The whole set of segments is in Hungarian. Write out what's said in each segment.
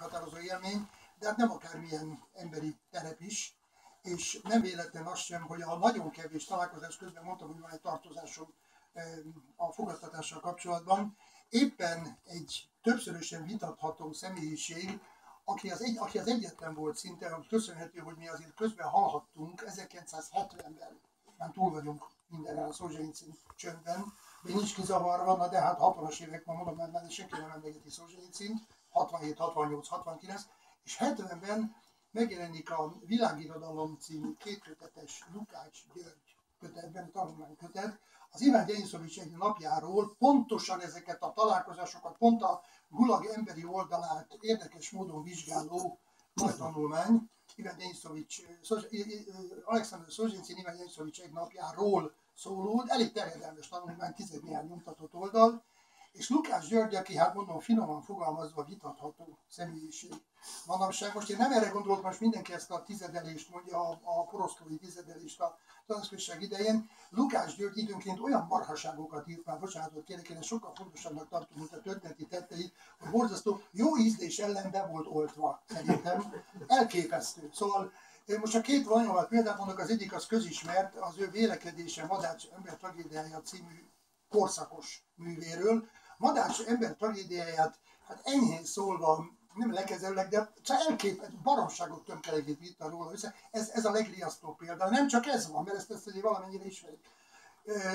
meghatározó élmény, de hát nem akármilyen emberi terep is, és nem véletlen az sem, hogy a nagyon kevés találkozás közben mondtam, hogy van egy tartozásom a fogadtatással kapcsolatban, éppen egy többszörösen vitatható személyiség, aki az, egy, aki az egyetlen volt szinte, köszönhető, hogy mi azért közben hallhattunk 1970-ben, már túl vagyunk mindenre a Szolzsenyicin csöndben, még nincs kizavarva, na de hát 60-as évek ma mondom, mert, mert senki nem emlegeti Szolzsenyicint, 67, 68, 69, és 70-ben megjelenik a Világirodalom című kétkötetes Lukács György kötetben, tanulmánykötet, az Iván Gyenyiszovics egy napjáról pontosan ezeket a találkozásokat, pont a Gulag emberi oldalát érdekes módon vizsgáló nagy tanulmány, Iván Gyenyiszovics, Alexander Szozsincin Iván Gyenyiszovics egy napjáról szóló, elég terjedelmes tanulmány, tizednéhány nyomtatott oldal, és Lukás György, aki hát mondom finoman fogalmazva vitatható személyiség. Manapság most én nem erre gondolok, most mindenki ezt a tizedelést mondja, a, a poroszlói tizedelést a tanszközség idején. Lukás György időnként olyan marhaságokat írt, már bocsánatot kérek, én sokkal fontosabbnak tartom, mint a történeti tetteit, hogy borzasztó jó ízlés ellen be volt oltva, szerintem. Elképesztő. Szóval most a két vonyolat példát mondok, az egyik az közismert, az ő vélekedése Madács ember tragédiája című korszakos művéről, Madács ember tragédiáját, hát enyhén szólva, nem lekezelőleg, de csak elképesztő baromságok tömkelegét írta róla össze. Ez, ez a legriasztóbb példa. Nem csak ez van, mert ezt, ezt azért valamennyire ismerik.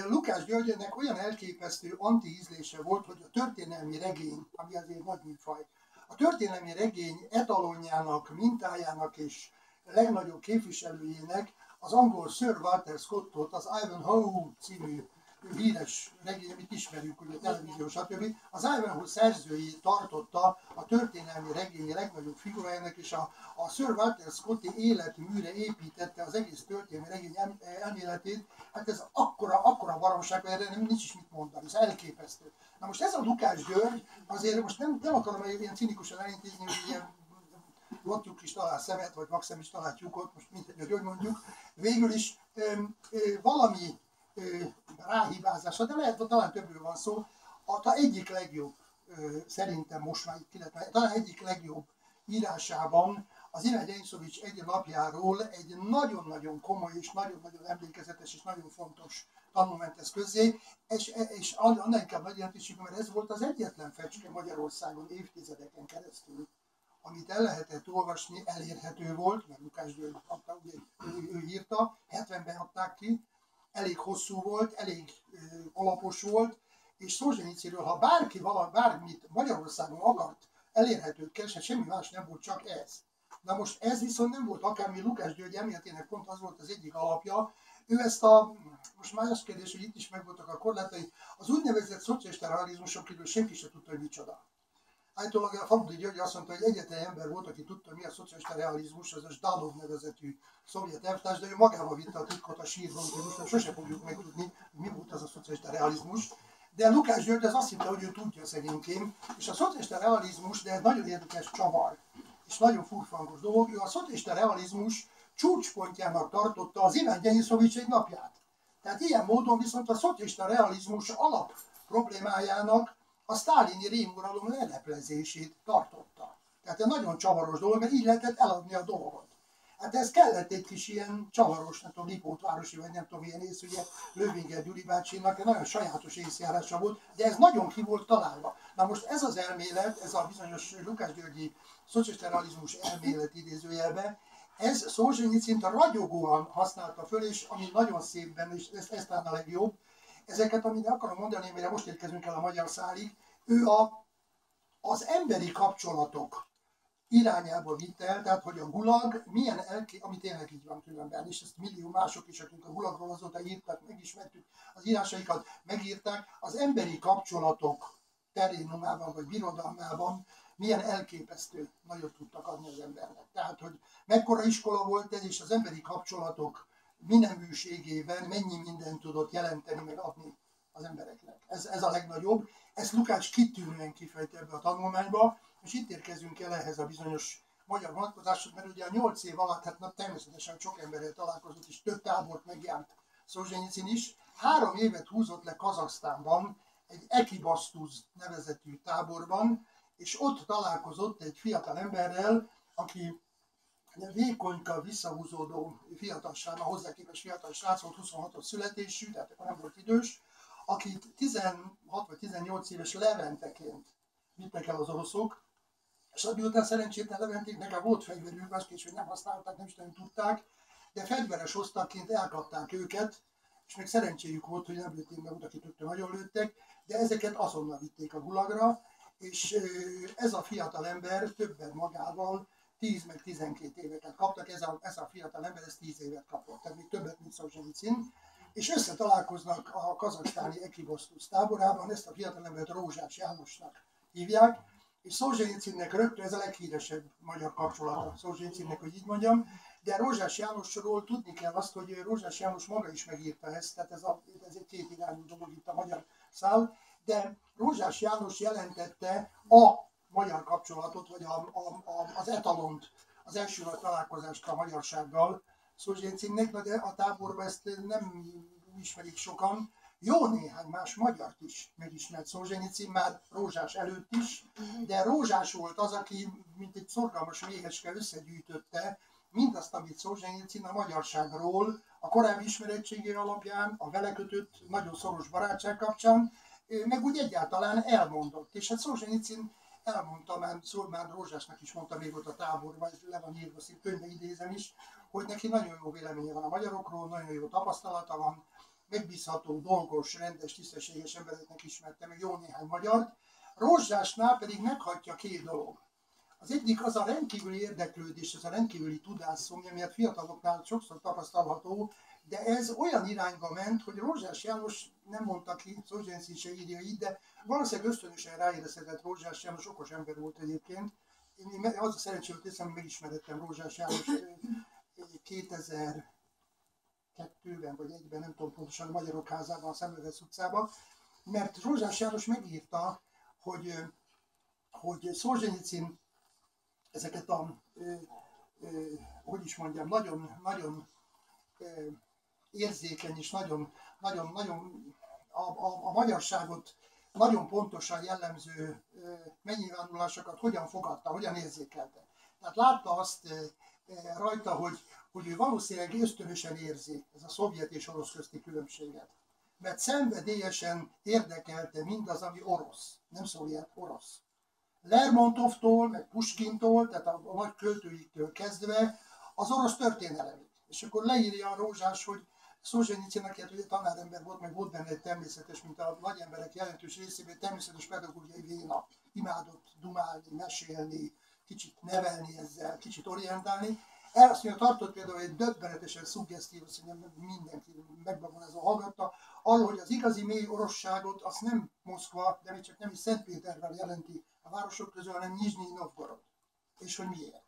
Lukás Györgynek olyan elképesztő anti-ízlése volt, hogy a történelmi regény, ami azért nagy műfaj, a történelmi regény etalonjának, mintájának és legnagyobb képviselőjének az angol Sir Walter Scottot, az Ivanhoe című híres regény, amit ismerünk, ugye televízió, stb. Az Ivanhoe szerzői tartotta a történelmi regény legnagyobb figurájának, és a, a Sir Walter Scotti életműre építette az egész történelmi regény elméletét. Hát ez akkora, akkora baromság, hogy erre nincs is mit mondani, ez elképesztő. Na most ez a Lukás György, azért most nem, nem akarom ilyen cinikusan elintézni, hogy ilyen lottyuk is talál szemet, vagy maxim is talál tyúkot, most mindegy, hogy mondjuk. Végül is ö, ö, valami ráhibázása, de lehet, hogy talán többről van szó, a egyik legjobb, szerintem most már itt talán egyik legjobb írásában az Iván Gyenyszovics egy napjáról egy nagyon-nagyon komoly és nagyon-nagyon emlékezetes és nagyon fontos tanulmányt tesz közé, és, és annál inkább nagy jelentőségű, mert ez volt az egyetlen fecske Magyarországon évtizedeken keresztül, amit el lehetett olvasni, elérhető volt, mert Lukás György adta, ugye, ő, ő írta, 70-ben adták ki, elég hosszú volt, elég alapos volt, és Szolzsenyiciről, ha bárki vala, bármit Magyarországon akart elérhetőt keresni, semmi más nem volt, csak ez. Na most ez viszont nem volt akármi Lukás György elméletének pont az volt az egyik alapja. Ő ezt a, most már az kérdés, hogy itt is megvoltak a korlátai, az úgynevezett szocialista realizmusokról senki sem tudta, hogy micsoda. Állítólag a Faludi György azt mondta, hogy egyetlen ember volt, aki tudta, mi a szocialista realizmus, az a Zdalov nevezetű szovjet elvtárs, de ő magával vitte a titkot a hogy most sose fogjuk megtudni, mi volt az a szocialista realizmus. De Lukás György az azt hitte, hogy ő tudja szegénykém, és a szocialista realizmus, de ez nagyon érdekes csavar, és nagyon furfangos dolog, ő a szocialista realizmus csúcspontjának tartotta az Iván Gyenyiszovics egy napját. Tehát ilyen módon viszont a szocialista realizmus alap problémájának a sztálini rémuralom leleplezését tartotta. Tehát egy nagyon csavaros dolog, mert így lehetett eladni a dolgot. Hát ez kellett egy kis ilyen csavaros, nem tudom, Lipótvárosi, vagy nem tudom, milyen ész, ugye Lővinger Gyuri bácsinak egy nagyon sajátos észjárása volt, de ez nagyon ki volt találva. Na most ez az elmélet, ez a bizonyos Lukács Györgyi szociális elmélet idézőjelbe, ez Szolzsenyicint ragyogóan használta föl, és ami nagyon szép benne, és ez, ez talán a legjobb, ezeket, amit akarom mondani, mire most érkezünk el a magyar szálig, ő a, az emberi kapcsolatok irányába vitte el, tehát hogy a gulag milyen elké, ami tényleg így van különben, és ezt millió mások is, akik a gulagról azóta írtak, megismertük az írásaikat, megírták, az emberi kapcsolatok terénumában vagy birodalmában milyen elképesztő nagyot tudtak adni az embernek. Tehát, hogy mekkora iskola volt ez, és az emberi kapcsolatok mineműségében mennyi mindent tudott jelenteni, meg adni az embereknek. Ez, ez a legnagyobb. Ezt Lukács kitűnően kifejti ebbe a tanulmányba, és itt érkezünk el ehhez a bizonyos magyar vonatkozáshoz, mert ugye a nyolc év alatt, hát na, természetesen sok emberrel találkozott, és több tábort megjárt Szolzsenyicin is. Három évet húzott le Kazaksztánban, egy Ekibasztuz nevezetű táborban, és ott találkozott egy fiatal emberrel, aki vékonyka, visszahúzódó fiatal srác, hozzá képest fiatal srác volt, 26 születésű, tehát akkor nem volt idős, akit 16 vagy 18 éves leventeként vittek el az oroszok, és miután szerencsétlen leventék, nekem volt fegyverük, azt később nem használták, nem is nem tudták, de fegyveres osztakként elkapták őket, és még szerencséjük volt, hogy nem lőtték meg, akit rögtön nagyon lőttek, de ezeket azonnal vitték a gulagra, és ez a fiatal ember többet magával 10 meg 12 éveket kaptak, ez a, ez a fiatal ember ez 10 évet kapott, tehát még többet, mint Szolzsenyicin, és összetalálkoznak a kazaksztáni Ekibosztusz táborában, ezt a fiatal embert Rózsás Jánosnak hívják, és Szolzsenyicinnek rögtön ez a leghíresebb magyar kapcsolata. Szolzsenyicinnek, hogy így mondjam, de Rózsás Jánosról tudni kell azt, hogy Rózsás János maga is megírta ezt, tehát ez, a, ez egy két irányú dolog itt a magyar szál, de Rózsás János jelentette a magyar kapcsolatot, vagy a, a, a, az etalont, az első nagy találkozást a magyarsággal Szolzsenyicinnek, de a táborban ezt nem ismerik sokan, jó néhány más magyart is megismert Szolzsenyicin, már Rózsás előtt is, de Rózsás volt az, aki, mint egy szorgalmas méheske összegyűjtötte mindazt, amit Szolzsenyicin a magyarságról, a korábbi ismerettségé alapján, a vele kötött nagyon szoros barátság kapcsán, meg úgy egyáltalán elmondott. És hát Szolzsenyicin elmondta, már, szól, már Rózsásnak is mondta még ott a táborban, ez le van írva, könyvbe idézem is, hogy neki nagyon jó véleménye van a magyarokról, nagyon jó tapasztalata van, megbízható, dolgos, rendes, tisztességes embereknek ismertem meg jó néhány magyart. Rózsásnál pedig meghatja két dolog. Az egyik az a rendkívüli érdeklődés, ez a rendkívüli tudásszomja, miért fiataloknál sokszor tapasztalható, de ez olyan irányba ment, hogy Rózsás János nem mondta ki, Szolzsenszín se írja így, de valószínűleg ösztönösen ráérezhetett Rózsás János, okos ember volt egyébként. Én az a szerencsém, hogy hogy megismerettem Rózsás János 2000 kettőben vagy egyben, nem tudom pontosan, a Magyarok házában, a Szemövesz utcában, mert Zsózsás János megírta, hogy, hogy Szolzsenyicin ezeket a, hogy is mondjam, nagyon, nagyon érzékeny és nagyon, nagyon, nagyon a, a, a magyarságot nagyon pontosan jellemző megnyilvánulásokat hogyan fogadta, hogyan érzékelte. Tehát látta azt rajta, hogy, hogy ő valószínűleg ösztönösen érzi ez a szovjet és orosz közti különbséget. Mert szenvedélyesen érdekelte mindaz, ami orosz, nem szovjet, orosz. Lermontovtól, meg Puskintól, tehát a, a nagy költőiktől kezdve az orosz történelemig. És akkor leírja a Rózsás, hogy Szolzsenyicének, hát ugye tanárember volt, meg volt benne egy természetes, mint a nagy emberek jelentős részében, természetes pedagógiai véna. Imádott dumálni, mesélni, kicsit nevelni ezzel, kicsit orientálni, el azt mondja, tartott például egy döbbenetesen szuggesztív, azt mondja, mindenki megbabonázó hallgatta, arról, hogy az igazi mély orosságot azt nem Moszkva, de még csak nem is Szentpétervel jelenti a városok közül, hanem Nizsnyi Novgorod. És hogy miért.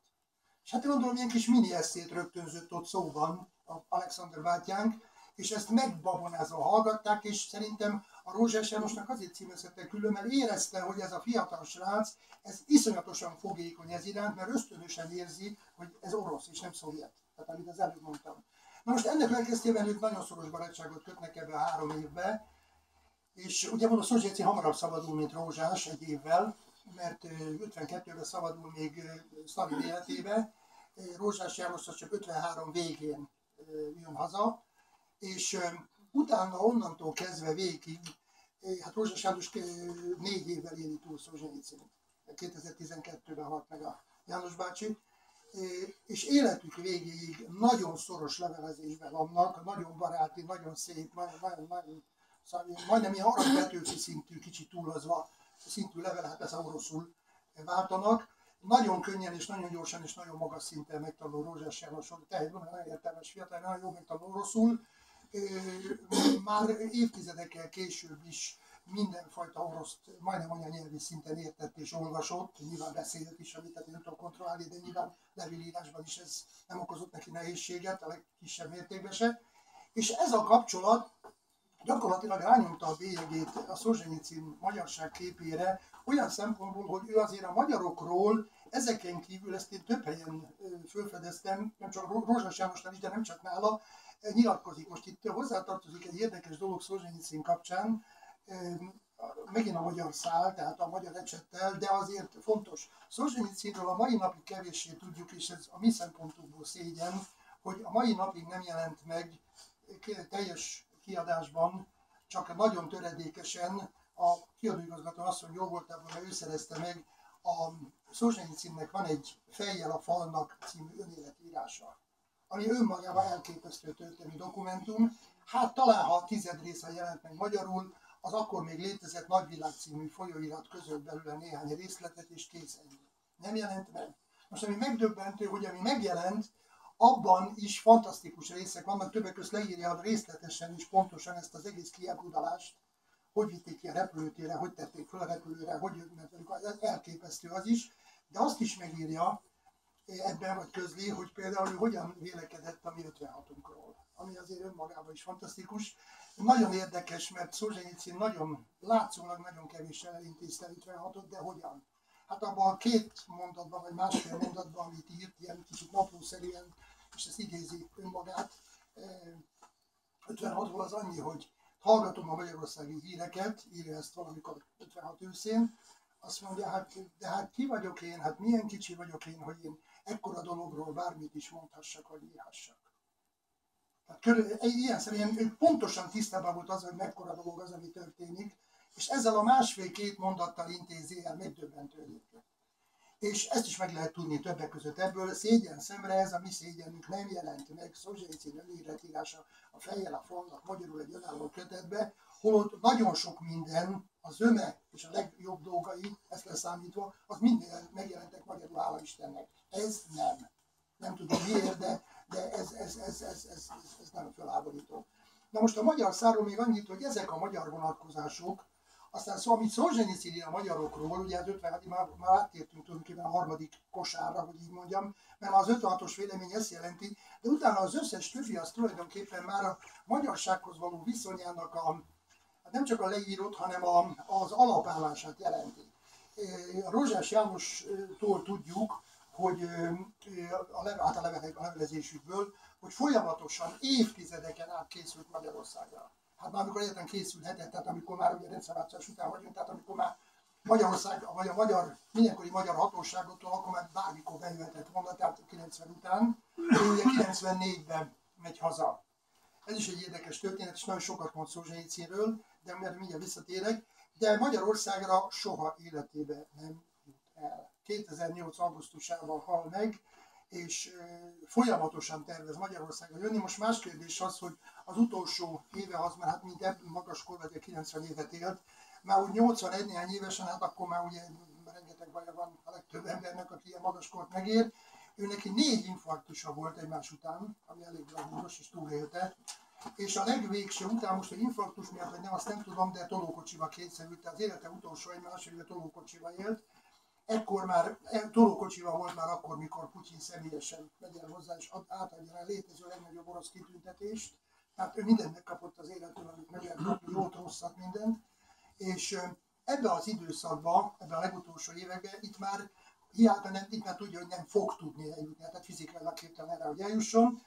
És hát gondolom, ilyen kis mini eszét rögtönzött ott szóban a Alexander bátyánk, és ezt megbabonázva hallgatták, és szerintem a Rózsás Jánosnak azért címezette külön, mert érezte, hogy ez a fiatal srác, ez iszonyatosan fogékony ez iránt, mert ösztönösen érzi, hogy ez orosz és nem szovjet. Tehát amit az előbb mondtam. Na most ennek következtében ők nagyon szoros barátságot kötnek ebbe a három évbe, és ugye mondom, Szozséci hamarabb szabadul, mint Rózsás egy évvel, mert 52-ben szabadul még Szlavin életébe, Rózsás János az csak 53 végén jön haza, és utána onnantól kezdve végig, hát Rózsás János négy évvel éli túl Szolzsenyicin. 2012-ben halt meg a János bácsi, és életük végéig nagyon szoros levelezésben vannak, nagyon baráti, nagyon szép, nagyon, nagyon, nagyon szóval majdnem ilyen aranybetűci szintű, kicsit túlozva szintű levelet, ez oroszul váltanak. Nagyon könnyen és nagyon gyorsan és nagyon magas szinten megtanul Rózsás János, tehát nagyon értelmes fiatal, nagyon jó megtanul oroszul, már évtizedekkel később is mindenfajta oroszt majdnem anyanyelvi szinten értett és olvasott, nyilván beszélt is, amit nem tudom kontrollálni, de nyilván levélírásban is ez nem okozott neki nehézséget, a legkisebb mértékben se. És ez a kapcsolat gyakorlatilag rányomta a bélyegét a Szozsenyicin magyarság képére, olyan szempontból, hogy ő azért a magyarokról ezeken kívül, ezt én több helyen felfedeztem, nem csak Rózsas Jánosnál is, de nem csak nála, nyilatkozik. Most itt hozzátartozik egy érdekes dolog Szolzsenyicin kapcsán. megint a magyar szál, tehát a magyar ecsettel, de azért fontos. Szolzsenyicínről a mai napig kevéssé tudjuk, és ez a mi szempontunkból szégyen, hogy a mai napig nem jelent meg teljes kiadásban, csak nagyon töredékesen a kiadóigazgató asszony jó volt mert ő szerezte meg, a Szolzsenyicínnek van egy Fejjel a falnak című önéletírása, ami önmagában elképesztő történelmi dokumentum. Hát talán, ha a tized része jelent meg magyarul, az akkor még létezett Nagyvilág című folyóirat között belőle néhány részletet, és kész. Nem jelent meg. Most ami megdöbbentő, hogy ami megjelent, abban is fantasztikus részek vannak, többek között leírja részletesen és pontosan ezt az egész kiebrudalást, hogy vitték ki a repülőtérre, hogy tették fel a repülőre, hogy jönnek velük, ez elképesztő az is, de azt is megírja ebben, vagy közli, hogy például ő hogyan vélekedett a mi 56-unkról, ami azért önmagában is fantasztikus. Nagyon érdekes, mert Szolzsenyicin nagyon, látszólag nagyon kevéssel elintézte 56-ot, de hogyan? Hát abban a két mondatban, vagy másfél mondatban, amit írt, ilyen kicsit naplószerűen, és ezt idézi önmagát, 56-ból az annyi, hogy hallgatom a magyarországi híreket, írja ezt valamikor 56 őszén, azt mondja, hát, de hát ki vagyok én, hát milyen kicsi vagyok én, hogy én ekkora dologról bármit is mondhassak, vagy írhassak. Tehát körül, ilyen szerint ő pontosan tisztában volt az, hogy mekkora dolog az, ami történik, és ezzel a másfél-két mondattal intézi el megdöbbentő egyébként. És ezt is meg lehet tudni többek között ebből, szégyen szemre ez a mi szégyenünk nem jelent meg Szozsécin önéletírása a fejjel a frontnak magyarul egy önálló kötetbe, holott nagyon sok minden, az öme és a legjobb dolgai, ezt leszámítva, az minden megjelentek magyarul államistennek. Ez nem. Nem tudom miért, de, de ez, ez, ez, ez, ez, ez, ez nem feláborító. Na most a magyar száról még annyit, hogy ezek a magyar vonatkozások, aztán szó, amit Szolzsenyicin a magyarokról, ugye az 50, már, már áttértünk tulajdonképpen a harmadik kosárra, hogy így mondjam, mert az 56-os vélemény ezt jelenti, de utána az összes többi az tulajdonképpen már a magyarsághoz való viszonyának a, hát nem csak a leírott, hanem a, az alapállását jelenti. A Rózsás Jánostól tudjuk, hogy a, leve, hát a levelezésükből, hogy folyamatosan évtizedeken át készült Magyarországra hát már amikor egyetlen készülhetett, tehát amikor már ugye rendszerváltozás után vagyunk, tehát amikor már Magyarország, vagy a magyar, mindenkori magyar hatóságoktól, akkor már bármikor bejöhetett volna, tehát 90 után, ő ugye 94-ben megy haza. Ez is egy érdekes történet, és nagyon sokat mond Szolzsenyicéről, de mert mindjárt visszatérek, de Magyarországra soha életében nem jut el. 2008. augusztusában hal meg, és folyamatosan tervez Magyarországra jönni. Most más kérdés az, hogy az utolsó éve az már hát mint ebből magas korban, 90 évet élt, már úgy 81 néhány évesen, hát akkor már ugye rengeteg baja van a legtöbb embernek, aki ilyen magas kort megér. Ő neki négy infarktusa volt egymás után, ami elég bravúros, és túlélte. És a legvégső után most egy infarktus miatt, vagy nem, azt nem tudom, de tolókocsiba kényszerült, az élete utolsó egy másfél tolókocsiba élt, ekkor már e, tolókocsival volt már akkor, mikor Putyin személyesen megy el hozzá, és átadja a létező legnagyobb orosz kitüntetést. Tehát ő mindent megkapott az életről, amit meg lehet kapni, jót, rosszat, mindent. És ebben az időszakban, ebben a legutolsó években, itt már hiába nem, itt már tudja, hogy nem fog tudni eljutni, tehát fizikailag képtelen erre, hogy eljusson.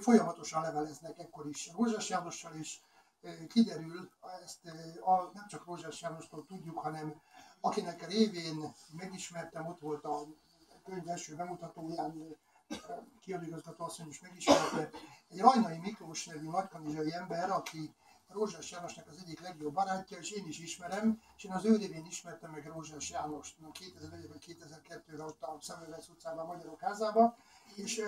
Folyamatosan leveleznek ekkor is Rózsás Jánossal, és kiderül, ezt nem csak Rózsás Jánostól tudjuk, hanem akinek révén megismertem, ott volt a könyv első bemutatóján, kiadóigazgató asszony is megismerte, egy Rajnai Miklós nevű nagykanizsai ember, aki Rózsás Jánosnak az egyik legjobb barátja, és én is ismerem, és én az ő révén ismertem meg Rózsás Jánost 2001 vagy 2002-ben ott a Szemövesz utcában, a Magyarok házában, és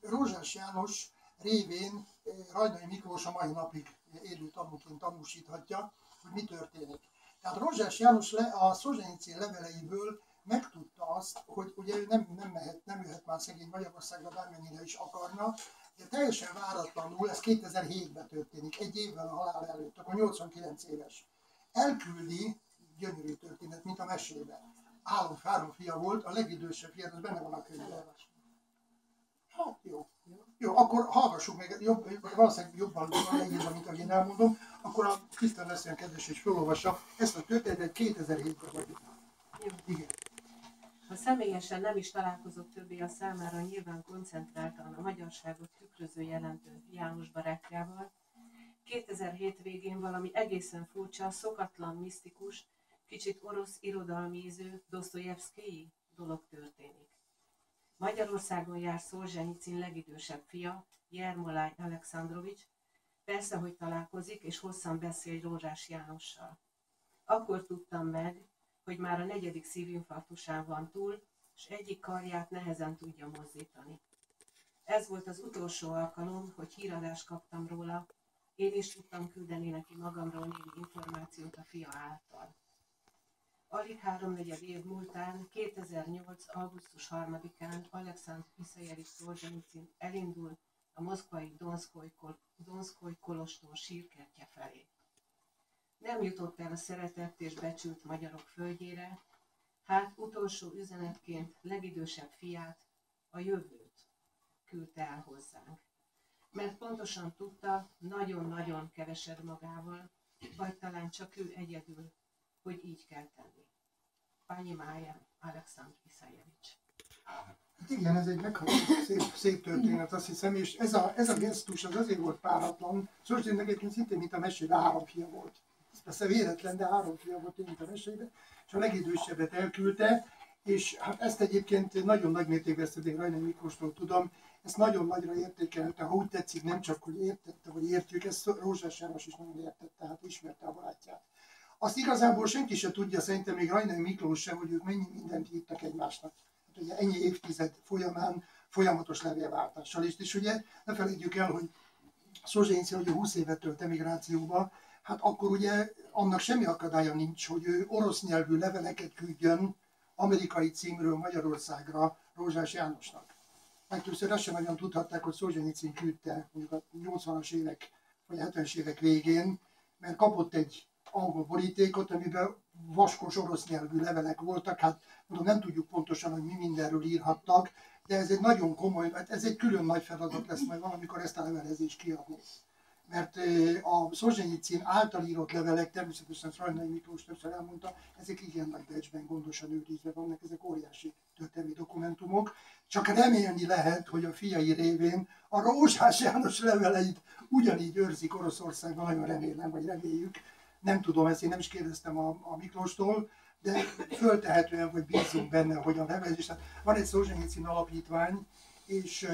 Rózsás János révén Rajnai Miklós a mai napig élő tanúként tanúsíthatja, hogy mi történik. Tehát Rozsás János le, a Szozsenyicén leveleiből megtudta azt, hogy ugye nem, nem, mehet, nem jöhet már szegény Magyarországra, bármennyire is akarna, de teljesen váratlanul, ez 2007-ben történik, egy évvel a halál előtt, akkor 89 éves. Elküldi, gyönyörű történet, mint a mesében. Álom három fia volt, a legidősebb fia, az benne van a könyvben. Hát jó. Jó, akkor hallgassuk meg, jobb, valószínűleg jobban leírva, mint ahogy én elmondom, akkor a Krisztán lesz olyan kedves és felolvassa ezt a történetet 2007-ben vagyunk. Igen. Ha személyesen nem is találkozott többé a számára nyilván koncentráltan a magyarságot tükröző jelentő János barátjával, 2007 végén valami egészen furcsa, szokatlan, misztikus, kicsit orosz irodalmi ízű, Dostoyevsky dolog történik. Magyarországon jár Szolzsenyicin legidősebb fia, Jermoláj Alexandrovics, persze, hogy találkozik, és hosszan beszél Rózsás Jánossal. Akkor tudtam meg, hogy már a negyedik szívinfarktusán van túl, és egyik karját nehezen tudja mozdítani. Ez volt az utolsó alkalom, hogy híradást kaptam róla, én is tudtam küldeni neki magamról némi információt a fia által. Alig háromnegyed év múltán, 2008. augusztus 3-án Alexandr Iszajevics Szolzsenyicin elindul a moszkvai Donszkoly, Donszkoly Kolostor sírkertje felé. Nem jutott el a szeretett és becsült magyarok földjére, hát utolsó üzenetként legidősebb fiát, a jövőt küldte el hozzánk. Mert pontosan tudta, nagyon-nagyon kevesed magával, vagy talán csak ő egyedül, hogy így kell tenni. Pányi Mája, Alexandr Iszajevics. Hát igen, ez egy megható szép, szép történet, azt hiszem, és ez a, ez a gesztus az azért volt páratlan. Szorosdénnek egyébként szintén, mint a mesében három fia volt. Ez persze véletlen, de három fia volt, mint a mesében, és a legidősebbet elküldte, és hát ezt egyébként nagyon nagy mértékben ezt Rajnai Miklóstól tudom, ezt nagyon nagyra értékelte, ha úgy tetszik, nem csak, hogy értette, vagy értjük, ezt Rózsás János is nagyon értette, hát ismerte a barátját. Azt igazából senki se tudja, szerintem még Rajnai Miklós sem, hogy ők mennyi mindent írtak egymásnak. Hát ugye ennyi évtized folyamán folyamatos levélváltással. És, és ugye ne felejtjük el, hogy Szozsénci, hogy 20 évet tölt emigrációba, hát akkor ugye annak semmi akadálya nincs, hogy ő orosz nyelvű leveleket küldjön amerikai címről Magyarországra Rózsás Jánosnak. Legtöbbször azt sem nagyon tudhatták, hogy Szolzsenyicin küldte mondjuk a 80-as évek vagy 70-es évek végén, mert kapott egy angol borítékot, amiben vaskos orosz nyelvű levelek voltak, hát mondom, nem tudjuk pontosan, hogy mi mindenről írhattak, de ez egy nagyon komoly, hát ez egy külön nagy feladat lesz majd valamikor ezt a levelezést kiadni. Mert a Szozsenyicin által írott levelek, természetesen Szrajnai Miklós többször elmondta, ezek igen nagy becsben gondosan őrizve vannak, ezek óriási történelmi dokumentumok. Csak remélni lehet, hogy a fiai révén a Rózsás János leveleit ugyanígy őrzik Oroszországban, nagyon remélem, vagy reméljük, nem tudom, ezt én nem is kérdeztem a, a Miklóstól, de föltehetően, hogy bízunk benne, hogy a nevezés. Tehát van egy Szolzsenyicin alapítvány, és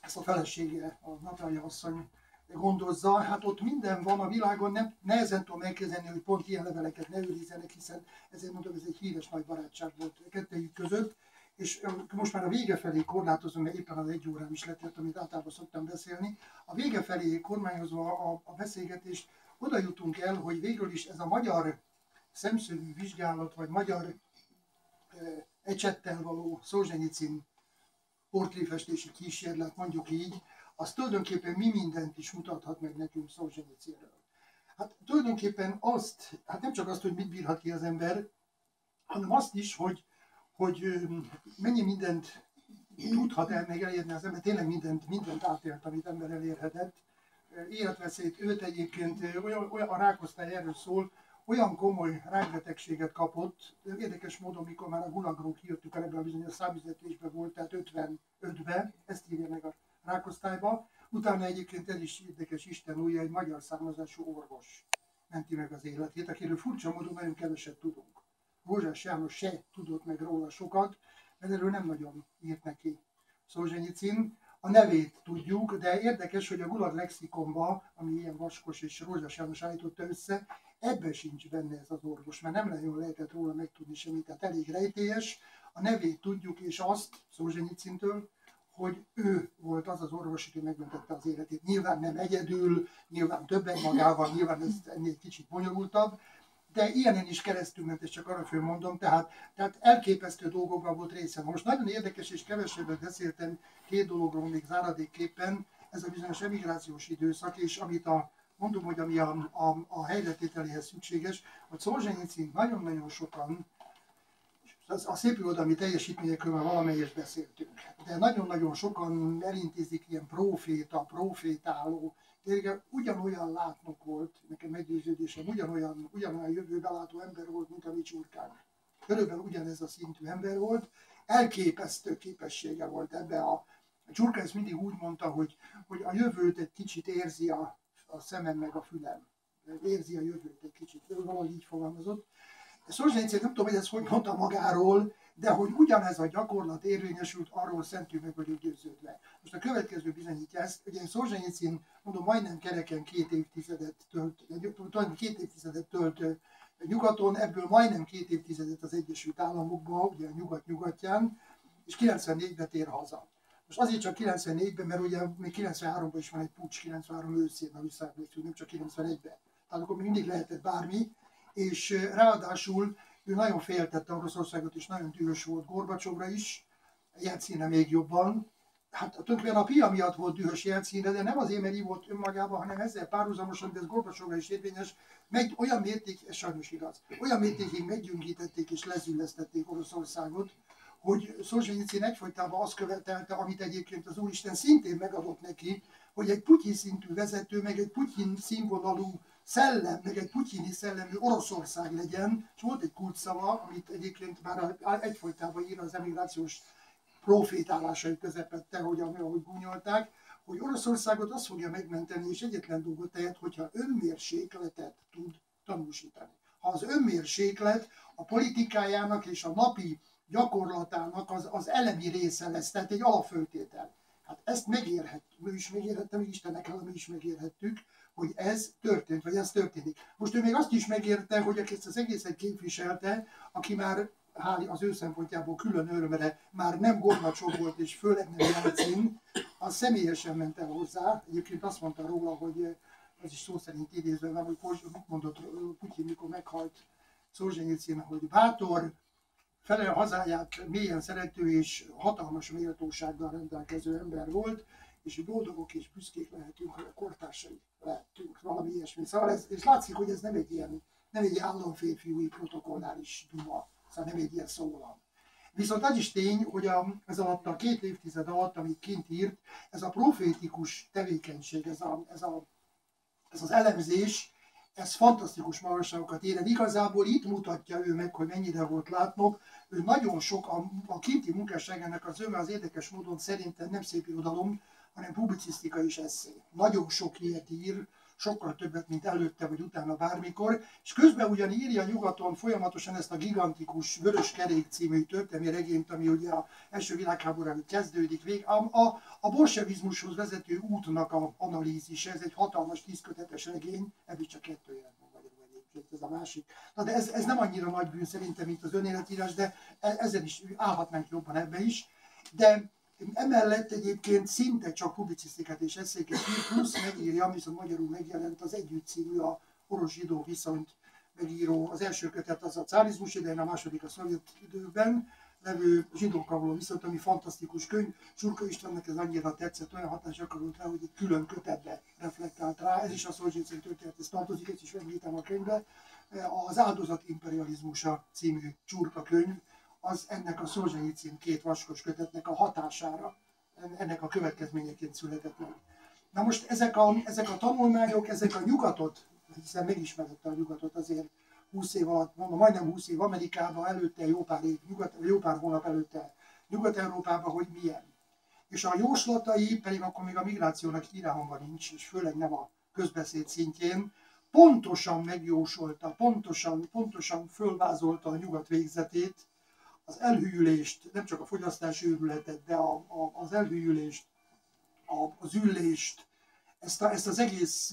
ezt a felesége, a Natália asszony gondozza, hát ott minden van a világon, nem, nehezen tudom elkezdeni, hogy pont ilyen leveleket ne őrizzenek, hiszen ezért mondom, ez egy híres nagy barátság volt kettőjük között, és most már a vége felé korlátozom, mert éppen az egy órám is lett, amit általában szoktam beszélni. A vége felé kormányozva a, a beszélgetést, oda jutunk el, hogy végül is ez a magyar szemszögű vizsgálat, vagy magyar e, ecsettel való Szolzsenyicin portréfestési kísérlet, mondjuk így, az tulajdonképpen mi mindent is mutathat meg nekünk Szolzsenyicinről. Hát tulajdonképpen azt, hát nem csak azt, hogy mit bírhat ki az ember, hanem azt is, hogy, hogy mennyi mindent tudhat el meg elérni az ember, tényleg mindent, mindent átélt, amit ember elérhetett, életveszélyt. Őt egyébként olyan, olyan, a rákosztály erről szól, olyan komoly rákbetegséget kapott, érdekes módon, mikor már a gulagról kijöttük a bizonyos számüzetésben volt, tehát 55-ben, ezt írja meg a rákosztályba. Utána egyébként ez is érdekes Isten újja, egy magyar származású orvos menti meg az életét, akiről furcsa módon nagyon keveset tudunk. Rózsás János se tudott meg róla sokat, mert erről nem nagyon írt neki Szolzsenyicin a nevét tudjuk, de érdekes, hogy a Gulag lexikonban, ami ilyen vaskos és Rózsás János állította össze, ebben sincs benne ez az orvos, mert nem nagyon lehetett róla megtudni semmit, tehát elég rejtélyes. A nevét tudjuk, és azt Szolzsenyicintől, hogy ő volt az az orvos, aki megmentette az életét. Nyilván nem egyedül, nyilván többen magával, nyilván ez ennél kicsit bonyolultabb, de ilyenen is keresztül ment, és csak arra fölmondom, tehát, tehát elképesztő dolgokban volt részem. Most nagyon érdekes és kevesebbet beszéltem két dologról még záradékképpen, ez a bizonyos emigrációs időszak, és amit a, mondom, hogy ami a, a, a helyretételéhez szükséges, hogy Szolzsenyicin nagyon-nagyon sokan, az, a szép irodalmi teljesítményekről már valamelyest beszéltünk, de nagyon-nagyon sokan elintézik ilyen proféta, profétáló, tényleg ugyanolyan látnok volt, nekem meggyőződésem, ugyanolyan, ugyanolyan jövőbelátó ember volt, mint a mi csurkánk. Körülbelül ugyanez a szintű ember volt, elképesztő képessége volt ebbe a, a csurka ezt mindig úgy mondta, hogy, hogy a jövőt egy kicsit érzi a, a szemem meg a fülem. Érzi a jövőt egy kicsit, valahogy így fogalmazott. Szolzsenyicin nem tudom, hogy ezt hogy mondta magáról, de hogy ugyanez a gyakorlat érvényesült, arról szentül meg vagyok győződve. Most a következő bizonyítja ezt, ugye Szolzsenyicin, mondom, majdnem kereken két évtizedet tölt, tulajdonképpen két évtizedet tölt nyugaton, ebből majdnem két évtizedet az Egyesült Államokban, ugye a nyugat-nyugatján, és 94-ben tér haza. Most azért csak 94-ben, mert ugye még 93-ban is van egy pucs, 93 őszén, ha visszaemlékszünk, nem csak 91-ben. Tehát akkor még mindig lehetett bármi, és ráadásul ő nagyon féltette Oroszországot, és nagyon dühös volt Gorbacsovra is, Jelcine még jobban. Hát tulajdonképpen a pia miatt volt dühös Jelcine, de nem azért, mert így volt önmagában, hanem ezzel párhuzamosan, de ez Gorbacsovra is érvényes, meg olyan mérték, ez sajnos igaz, olyan mértékig meggyöngítették és lezüllesztették Oroszországot, hogy Szolzsenyicin egyfolytában azt követelte, amit egyébként az Úristen szintén megadott neki, hogy egy Putyin szintű vezető, meg egy Putyin színvonalú szellem, meg egy putyini szellemű Oroszország legyen, és volt egy kulcsszava, amit egyébként már egyfolytában ír az emigrációs profétálásai közepette, hogy ahogy gúnyolták, hogy Oroszországot azt fogja megmenteni, és egyetlen dolgot tehet, hogyha önmérsékletet tud tanúsítani. Ha az önmérséklet a politikájának és a napi gyakorlatának az, az elemi része lesz, tehát egy alapföltétel. Hát ezt megérhettük, mi is megérhettem, Istennek el, mi is megérhettük, hogy ez történt, vagy ez történik. Most ő még azt is megérte, hogy aki ezt az egészet képviselte, aki már hál' az ő szempontjából külön örömre már nem Gorbacsov volt, és főleg nem Jelcin, az személyesen ment el hozzá. Egyébként azt mondta róla, hogy az is szó szerint idézve van, hogy mit mondott Putyin, mikor meghalt Szolzsenyicin, hogy bátor, fele a hazáját mélyen szerető és hatalmas méltósággal rendelkező ember volt, és boldogok és büszkék lehetünk, hogy a kortársai lehetünk, valami ilyesmi. Szóval ez, és látszik, hogy ez nem egy ilyen, nem egy államférfiúi protokolláris duma, szóval nem egy ilyen szólam. Viszont az is tény, hogy a, ez alatt a két évtized alatt, amit kint írt, ez a profétikus tevékenység, ez, a, ez, a, ez az elemzés, ez fantasztikus magasságokat ér. Igazából itt mutatja ő meg, hogy mennyire volt látnok. Ő nagyon sok, a, a kinti munkásságának az öme az érdekes módon szerintem nem szép irodalom, hanem publicisztika is eszé. Nagyon sok ilyet ír, sokkal többet, mint előtte vagy utána bármikor, és közben ugyan írja nyugaton folyamatosan ezt a gigantikus Vörös Kerék című történelmi regényt, ami ugye a első világháború kezdődik vég. A, a, a bolsevizmushoz vezető útnak a analízise, ez egy hatalmas tízkötetes regény, ebből csak kettő jelent ez a másik. Na de ez, ez nem annyira nagy bűn szerintem, mint az önéletírás, de e, ezen is állhatnánk jobban ebbe is. De Emellett egyébként szinte csak publicisztikát és eszéket ír, plusz megírja, viszont magyarul megjelent az Együtt című a orosz-zsidó viszonyt megíró. Az első kötet az a cárizmus idején, a második a szovjet időben levő zsidókról viszont, ami fantasztikus könyv. Surka Istvánnak ez annyira tetszett, olyan hatás akarolt rá, hogy egy külön kötetbe reflektált rá. Ez is a Szolzsicin történet, ez tartozik, ezt is megírtam a könyvbe. Az Áldozat imperializmusa című csurka könyv, az ennek a Szolzsenyicin két vaskos kötetnek a hatására, ennek a következményeként született meg. Na most ezek a, ezek a tanulmányok, ezek a nyugatot, hiszen megismerette a nyugatot azért 20 év alatt, mondom, majdnem 20 év Amerikában, előtte jó pár év, nyugat, jó pár hónap előtte Nyugat-Európában, hogy milyen. És a jóslatai pedig akkor még a migrációnak hírehanga nincs, és főleg nem a közbeszéd szintjén, pontosan megjósolta, pontosan, pontosan fölvázolta a nyugat végzetét, az elhűlést, nem csak a fogyasztási őrületet, de a, a, az elhűlést, a, az üllést, ezt, a, ezt az egész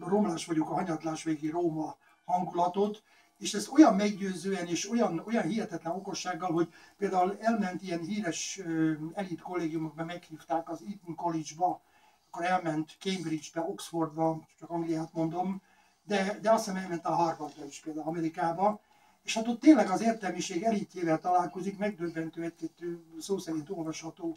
romlás vagyok a hanyatlás végi Róma hangulatot, és ezt olyan meggyőzően és olyan, olyan hihetetlen okossággal, hogy például elment ilyen híres elit kollégiumokba, meghívták az Eton College-ba, akkor elment Cambridge-be, Oxfordba, csak Angliát mondom, de, de azt hiszem elment a Harvardra is például Amerikába, és hát ott tényleg az értelmiség elitjével találkozik, megdöbbentő egy-két szó szerint olvasható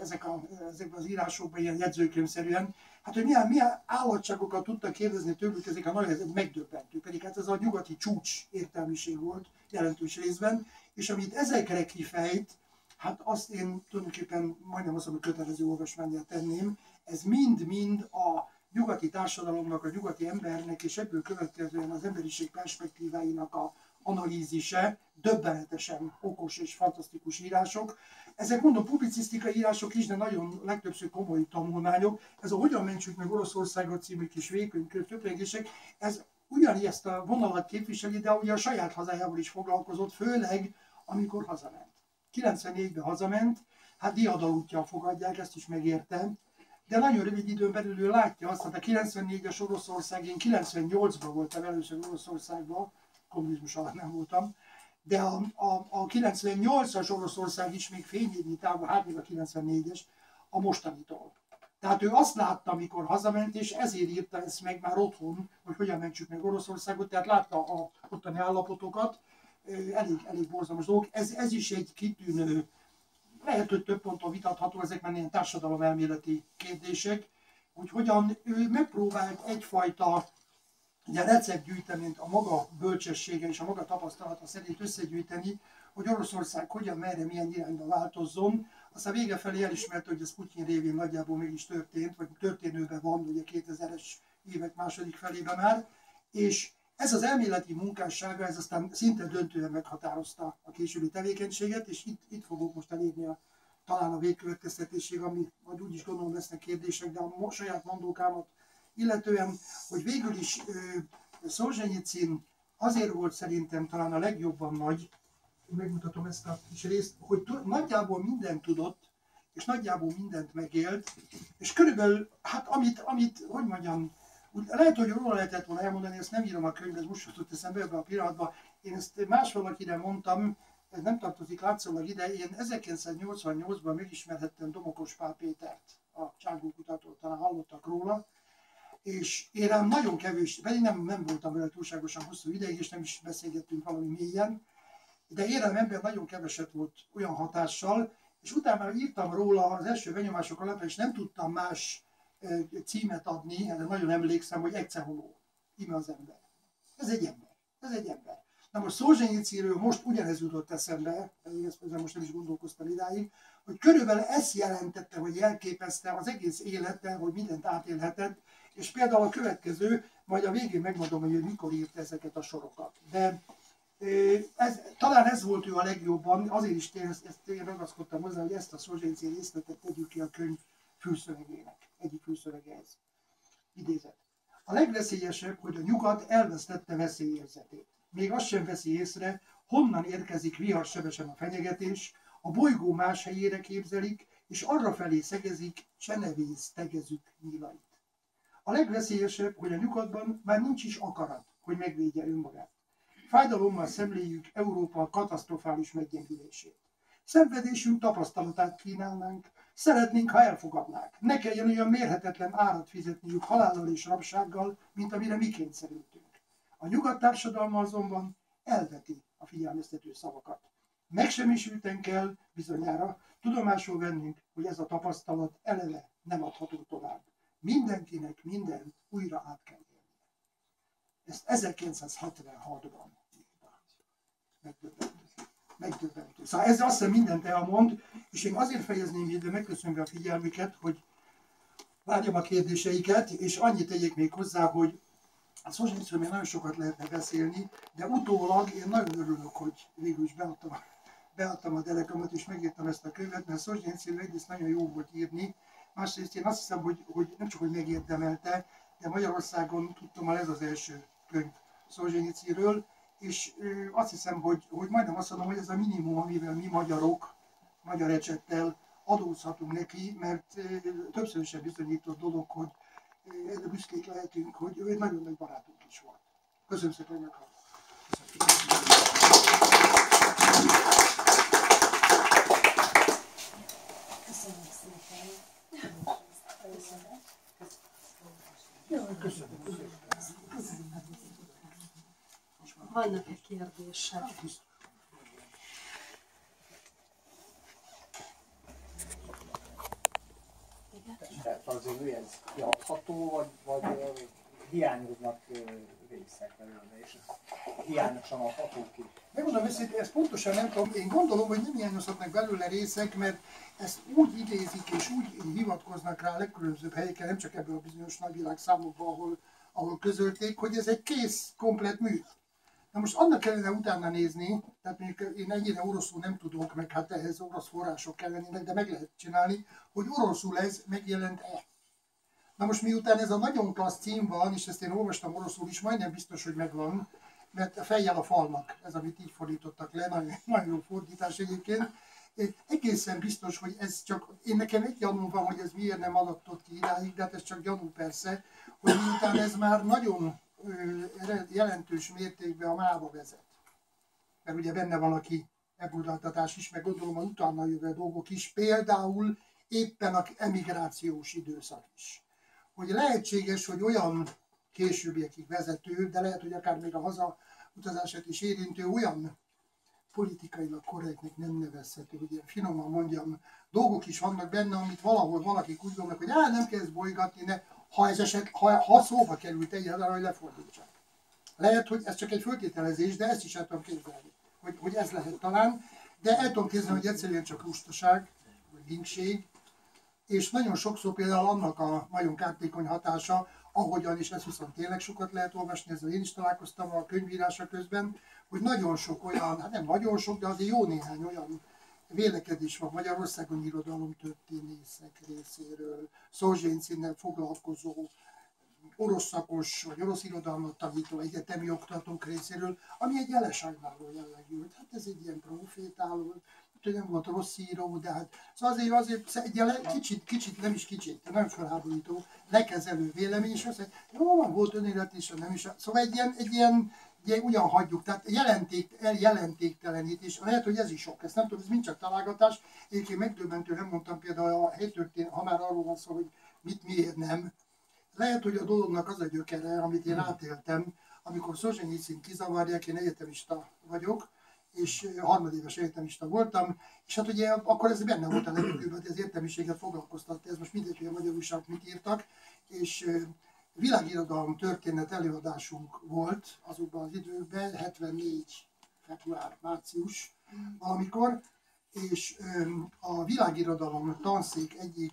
ezek a, ezekben az írásokban, ilyen jegyzőkönyvszerűen, hát hogy milyen, milyen állatságokat tudtak kérdezni tőlük, ezek a nagy, ez megdöbbentő, pedig hát ez a nyugati csúcs értelmiség volt jelentős részben, és amit ezekre kifejt, hát azt én tulajdonképpen majdnem azt hogy kötelező olvasmányát tenném, ez mind-mind a nyugati társadalomnak, a nyugati embernek, és ebből következően az emberiség perspektíváinak a analízise, döbbenetesen okos és fantasztikus írások. Ezek mondom publicisztikai írások is, de nagyon legtöbbször komoly tanulmányok. Ez a Hogyan mentsük meg Oroszországot című kis végkönyv töprengések, ez ugyanezt a vonalat képviseli, de ugye a saját hazájával is foglalkozott, főleg amikor hazament. 94-ben hazament, hát diadalútja fogadják, ezt is megértem, de nagyon rövid időn belül ő látja azt, hogy a 94-es Oroszország, én 98-ban voltam először Oroszországban, kommunizmus alatt nem voltam, de a, a, a 98-as Oroszország is még fényévnyi távol, hát még a 94-es, a mostanitól. Tehát ő azt látta, amikor hazament, és ezért írta ezt meg már otthon, hogy hogyan mentsük meg Oroszországot, tehát látta a ottani állapotokat, elég, elég borzalmas dolgok. Ez, ez is egy kitűnő, lehet, hogy több ponton vitatható, ezek már ilyen társadalomelméleti kérdések, hogy hogyan ő megpróbált egyfajta ugye receptgyűjteményt a maga bölcsessége és a maga tapasztalata szerint összegyűjteni, hogy Oroszország hogyan, merre, milyen irányba változzon. Aztán vége felé elismerte, hogy ez Putyin révén nagyjából mégis történt, vagy történőben van, ugye 2000-es évek második felében már, és ez az elméleti munkássága, ez aztán szinte döntően meghatározta a későbbi tevékenységet, és itt, itt fogok most elérni a, talán a végkövetkeztetésig, ami majd úgy is gondolom lesznek kérdések, de a saját mondókámat illetően, hogy végül is Szolzsenyicin azért volt szerintem talán a legjobban nagy, megmutatom ezt a kis részt, hogy nagyjából mindent tudott, és nagyjából mindent megélt, és körülbelül, hát amit, amit hogy mondjam, lehet, hogy róla lehetett volna elmondani, ezt nem írom a könyvben, most jutott eszembe ebben a pillanatban. Én ezt más valakire mondtam, ez nem tartozik látszólag ide, én 1988-ban megismerhettem Domokos Pál Pétert, a Csángó kutató, talán hallottak róla, és én rám nagyon kevés, pedig nem, nem voltam vele túlságosan hosszú ideig, és nem is beszélgettünk valami mélyen, de érem ember nagyon keveset volt olyan hatással, és utána írtam róla az első benyomások alapján, és nem tudtam más címet adni, erre nagyon emlékszem, hogy Ecceholó, ime az ember. Ez egy ember, ez egy ember. Na most Szolzsenyiciről most ugyanez jutott eszembe, pedig ezt most nem is gondolkoztam idáig, hogy körülbelül ezt jelentette, hogy jelképezte az egész élettel, hogy mindent átélhetett, és például a következő, majd a végén megmondom, hogy mikor írt ezeket a sorokat. De ez, talán ez volt ő a legjobban, azért is én, ezt, ezt én ragaszkodtam hozzá, hogy ezt a Szolzsenci részletet tegyük ki a könyv főszövegének, egyik főszövege ez. Idézet. A legveszélyesebb, hogy a nyugat elvesztette veszélyérzetét. Még azt sem veszi észre, honnan érkezik viharsebesen a fenyegetés, a bolygó más helyére képzelik, és arra felé szegezik csenevész tegezük nyílait. A legveszélyesebb, hogy a nyugatban már nincs is akarat, hogy megvédje önmagát. Fájdalommal szemléljük Európa katasztrofális meggyengülését. Szenvedésünk tapasztalatát kínálnánk, szeretnénk, ha elfogadnák. Ne kelljen olyan mérhetetlen árat fizetniük halállal és rabsággal, mint amire mi kényszerültünk. A nyugat társadalma azonban elveti a figyelmeztető szavakat. Megsemmisülten kell bizonyára tudomásul vennünk, hogy ez a tapasztalat eleve nem adható tovább. Mindenkinek mindent újra át kell élnie. Ezt 1966-ban megdöbbentő. Megdöbbentő. Szóval ez azt hiszem mindent elmond, és én azért fejezném ide, megköszönve a figyelmüket, hogy várjam a kérdéseiket, és annyit tegyék még hozzá, hogy a Szozsnicről még nagyon sokat lehetne beszélni, de utólag én nagyon örülök, hogy végül is beadtam, beadtam a delegamat, és megírtam ezt a könyvet, mert Szozsnicről egyrészt nagyon jó volt írni, másrészt én azt hiszem, hogy, hogy nem csak, hogy megérdemelte, de Magyarországon tudtam már ez az első könyv Szolzsenyiciről, és azt hiszem, hogy, hogy majdnem azt mondom, hogy ez a minimum, amivel mi magyarok, magyar ecsettel adózhatunk neki, mert többször sem bizonyított dolog, hogy erre büszkék lehetünk, hogy ő egy nagyon nagy barátunk is volt. Köszönöm szépen, hogy Köszönöm szépen. Vannak-e kérdések? Tehát azért ő ez kiadható, vagy, vagy hiányoznak részek belőle, és hiányosan adható ki. Megmondom őszintén, ezt pontosan nem tudom, én gondolom, hogy nem hiányozhatnak belőle részek, mert ezt úgy idézik és úgy hivatkoznak rá a legkülönbözőbb helyeken, nem csak ebből a bizonyos nagyvilág számokban, ahol, ahol közölték, hogy ez egy kész, komplet mű. Na most annak kellene utána nézni, tehát mondjuk én ennyire oroszul nem tudok, meg hát ehhez orosz források kellenének, de meg lehet csinálni, hogy oroszul ez megjelent-e. Na most miután ez a nagyon klassz cím van, és ezt én olvastam oroszul is, majdnem biztos, hogy megvan, mert a fejjel a falnak, ez amit így fordítottak le, nagyon, nagyon jó fordítás egyébként. Egészen biztos, hogy ez csak, én nekem egy gyanú van, hogy ez miért nem adatott ki idáig, de hát ez csak gyanú persze, hogy miután ez már nagyon jelentős mértékben a mába vezet. Mert ugye benne van a ebudaltatás is, meg gondolom a utána jövő dolgok is, például éppen a emigrációs időszak is. Hogy lehetséges, hogy olyan későbbiekig vezető, de lehet, hogy akár még a haza utazását is érintő olyan politikailag korrektnek nem nevezhető, ugye finoman mondjam, dolgok is vannak benne, amit valahol valaki úgy gondolnak, hogy á, nem kezd bolygatni, ne, ha ez eset, ha, ha szóba került egyáltalán, hogy lefordítsák. Lehet, hogy ez csak egy föltételezés, de ezt is el tudom képzelni, hogy, hogy ez lehet talán, de el tudom képzelni, hogy egyszerűen csak lustaság, vagy linkség, és nagyon sokszor például annak a nagyon kártékony hatása, ahogyan, és ezt viszont tényleg sokat lehet olvasni, ezzel én is találkoztam a könyvírása közben, hogy nagyon sok olyan, hát nem nagyon sok, de azért jó néhány olyan vélekedés van Magyarországon irodalom történészek részéről, Szolzséncinnel foglalkozó orosz szakos vagy orosz irodalmat tanító egyetemi oktatók részéről, ami egy jeleságnáló jellegű. Hát ez egy ilyen profétáló, hogy nem volt rossz író, de hát szóval azért, azért egy kicsit, kicsit, nem is kicsit, nem felháborító, lekezelő vélemény, és azt mondja, jó, van, volt önélet is, nem is. Szóval egy ilyen, egy ilyen ugye ugyan hagyjuk, tehát jelenték, jelentéktelenítés, lehet, hogy ez is sok, ezt nem tudom, ez mind csak találgatás, egyébként megdöbbentő, nem mondtam például a helytörtén, ha már arról van szó, hogy mit miért nem, lehet, hogy a dolognak az a gyökere, amit én átéltem, amikor Szozsenyicin kizavarják, én egyetemista vagyok, és harmadéves egyetemista voltam, és hát ugye akkor ez benne volt a levegőben, az értelmiséget foglalkoztatta, ez most mindegy, hogy a magyar újság mit írtak, és világirodalom történet előadásunk volt azokban az időkben, 74. február, március valamikor, és a világirodalom tanszék egyik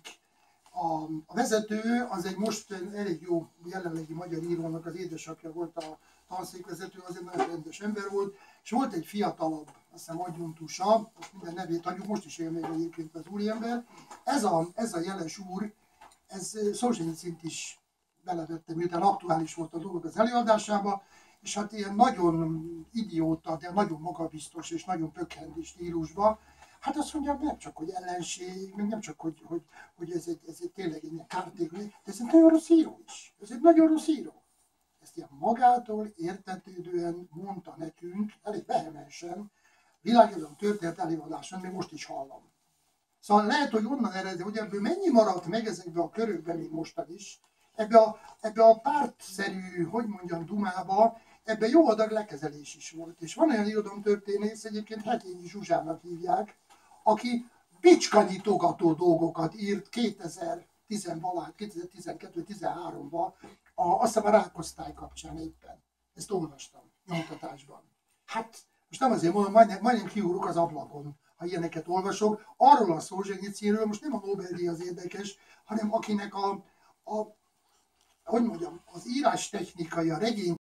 a, a vezető az egy most elég jó jelenlegi magyar írónak az édesapja volt a tanszékvezető, az egy nagyon rendes ember volt, és volt egy fiatalabb, azt hiszem adjuntusa, most minden nevét adjuk, most is él még egyébként az úriember. Ez a, ez a jeles úr, ez Szolzsenyicint is belevette, miután aktuális volt a dolog az előadásába, és hát ilyen nagyon idióta, de nagyon magabiztos és nagyon pökhendi stílusba, Hát azt mondja, nem csak, hogy ellenség, meg nem csak, hogy, hogy, hogy ez, egy, ez egy tényleg egy kártékony, de ez egy nagyon rossz író is. Ez egy nagyon rossz író. Ezt ilyen magától értetődően mondta nekünk, elég vehemensen, világjelöm történet előadáson, még most is hallom. Szóval lehet, hogy onnan ered, hogy ebből mennyi maradt meg ezekben a körökben, még mostan is, ebbe a, ebbe a pártszerű, hogy mondjam, dumába, ebbe jó adag lekezelés is volt. És van olyan irodalomtörténész, egyébként Hetényi Zsuzsának hívják, aki bicskanyitogató dolgokat írt 2010 2012-13-ban, a, azt hiszem a rákosztály kapcsán éppen. Ezt olvastam nyomtatásban. Hát, most nem azért mondom, majdnem, majdnem kiúrok az ablakon, ha ilyeneket olvasok. Arról a Szolzsenyiciről most nem a Nobel-díj az érdekes, hanem akinek a, a hogy mondjam, az írás technikai, a regény